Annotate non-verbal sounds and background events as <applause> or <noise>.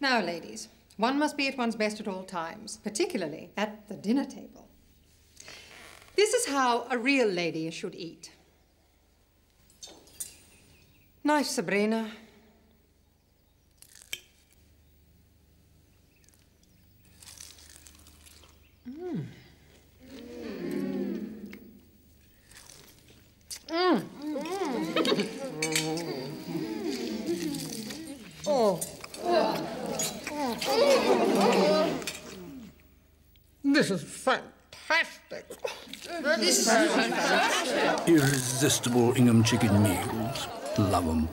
Now, ladies, one must be at one's best at all times, particularly at the dinner table. This is how a real lady should eat. Knife, Sabrina. Mm. Mm. <laughs> oh. This is fantastic. This is fantastic. Irresistible Ingham chicken meals. Love 'em.